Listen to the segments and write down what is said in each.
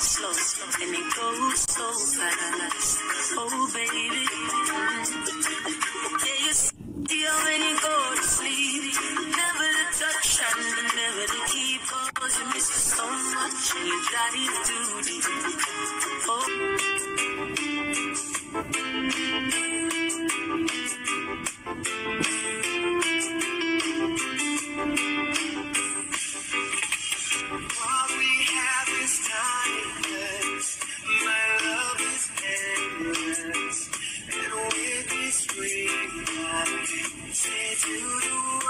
slow slow, and it goes so fast. Oh, baby. Say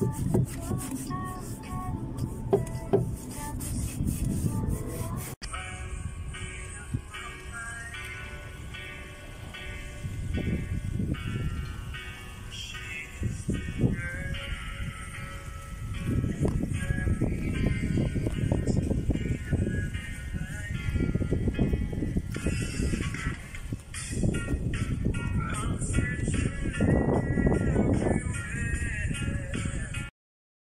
Thank you.